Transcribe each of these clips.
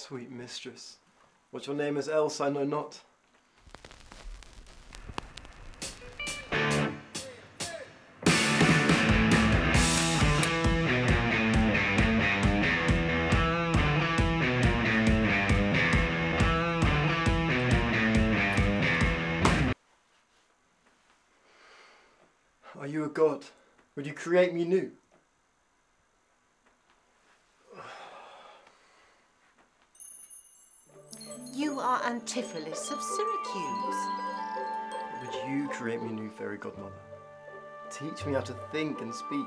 Sweet mistress, what your name is else I know not. Are you a god? Would you create me new? You are Antipholus of Syracuse. Would you create me a new, fairy godmother? Teach me how to think and speak.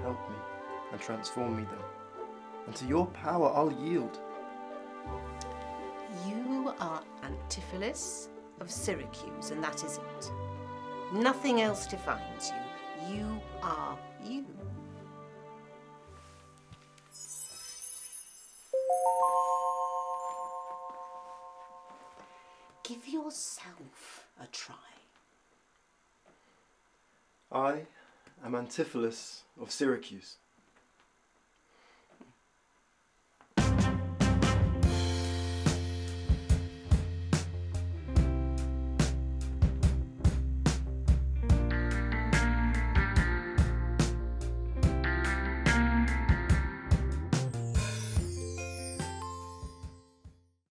Help me and transform me then. And to your power I'll yield. You are Antipholus of Syracuse, and that is it. Nothing else defines you. You are Give yourself a try. I am Antipholus of Syracuse.